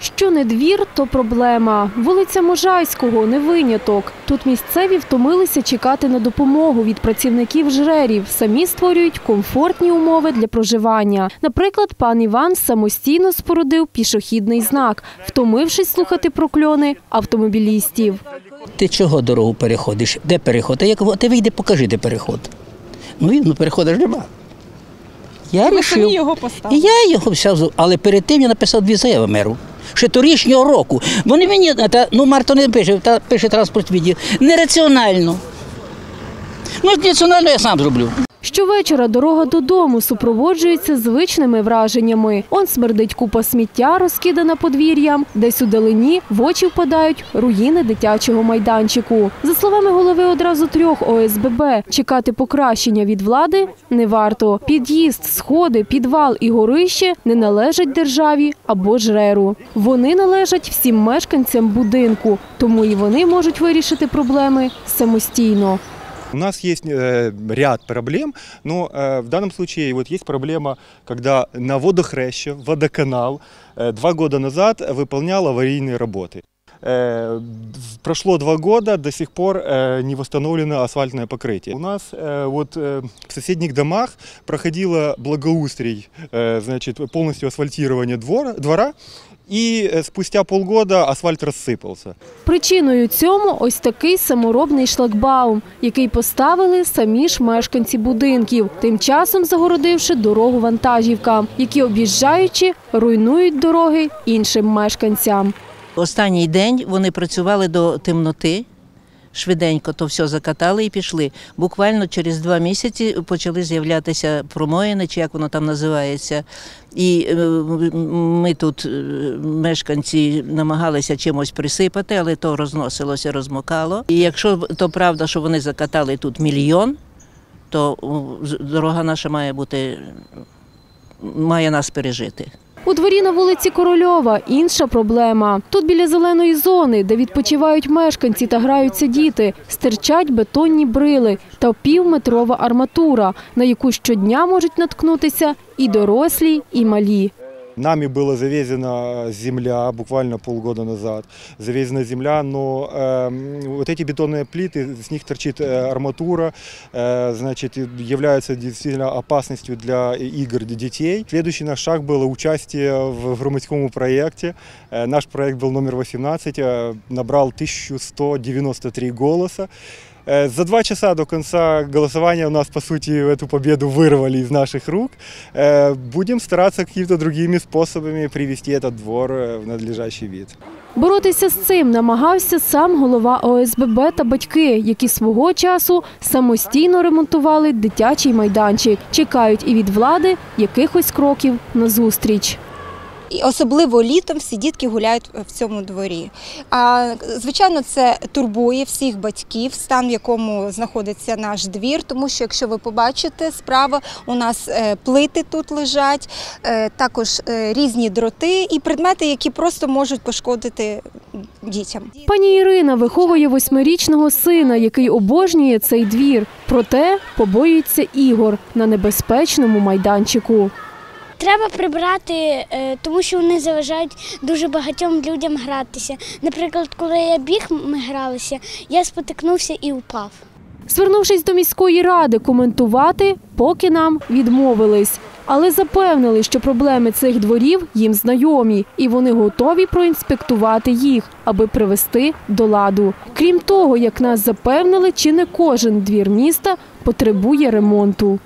Що не двір, то проблема. Вулиця Можайського не виняток. Тут місцеві втомилися чекати на допомогу від працівників жрерів. Самі створюють комфортні умови для проживання. Наприклад, пан Іван самостійно спорудив пішохідний знак, втомившись слухати прокльони автомобілістів. Ти чого дорогу переходиш? Де переход? А як ти вийди, покажи, де переход. Ну і ну, переходу ж нема. Я вирішив. його поставили. І я його взяв, але перед тим я написав дві заяви меру. Ще торішнього року. Вони мені, та, ну Марто не пише, та пише транспорт відділ. Нераціонально. Ну, раціонально я сам зроблю. Щовечора дорога додому супроводжується звичними враженнями. Он смердить купа сміття, розкидана подвір'ям. Десь у далині в очі впадають руїни дитячого майданчику. За словами голови одразу трьох ОСББ, чекати покращення від влади не варто. Під'їзд, сходи, підвал і горище не належать державі або жреру. Вони належать всім мешканцям будинку, тому і вони можуть вирішити проблеми самостійно. У нас есть э, ряд проблем, но э, в данном случае вот есть проблема, когда на водохреще, водоканал э, два года назад выполнял аварийные работы. Э, в- Прошло два года, до сих пор э, не восстановлено асфальтное покрытие. У нас э, вот э, в соседних домах проходило благоустрий, э, значит, полностью асфальтирование двора, двора, и э, спустя полгода асфальт розсипався. Причиною цьому ось такий саморобний шлагбаум, який поставили самі ж мешканці будинків, тим часом загородивши дорогу вантажівкам, які об'їжджаючи руйнують дороги іншим мешканцям. Останній день вони працювали до темноти. Швиденько то все закатали і пішли. Буквально через два місяці почали з'являтися промоїни, чи як воно там називається. І е, ми тут, е, мешканці, намагалися чимось присипати, але то розносилося, розмокало. І якщо то правда, що вони закатали тут мільйон, то дорога наша має бути, має нас пережити. У дворі на вулиці Корольова інша проблема. Тут біля зеленої зони, де відпочивають мешканці та граються діти, стирчать бетонні брили та півметрова арматура, на яку щодня можуть наткнутися і дорослі, і малі. Нами была завезена земля буквально полгода назад. Завезена земля, но эм, вот эти бетонные плиты, с них торчит э, арматура, э, значит, и являются действительно опасностью для игр для детей. Следующий наш шаг было участие в громадском проекте. Э, наш проект был номер 18, э, набрал 1193 голоса. Э, За два часа до конца голосования у нас, по сути, эту победу вырвали из наших рук. Э, Будем стараться какими-то другими способами привести этот двор э, в надлежащий вид. Боротися з цим намагався сам голова ОСББ та батьки, які свого часу самостійно ремонтували дитячий майданчик. Чекають і від влади якихось кроків назустріч. І особливо літом всі дітки гуляють в цьому дворі. А звичайно, це турбує всіх батьків, стан, в якому знаходиться наш двір, тому що якщо ви побачите справа, у нас е, плити тут лежать, е, також е, різні дроти і предмети, які просто можуть пошкодити дітям. Пані Ірина виховує восьмирічного сина, який обожнює цей двір. Проте побоюється ігор на небезпечному майданчику. Треба прибрати, е, тому що вони заважають дуже багатьом людям гратися. Наприклад, коли я біг, ми гралися, я спотикнувся і упав. Звернувшись до міської ради, коментувати поки нам відмовились. Але запевнили, що проблеми цих дворів їм знайомі, і вони готові проінспектувати їх, аби привести до ладу. Крім того, як нас запевнили, чи не кожен двір міста потребує ремонту.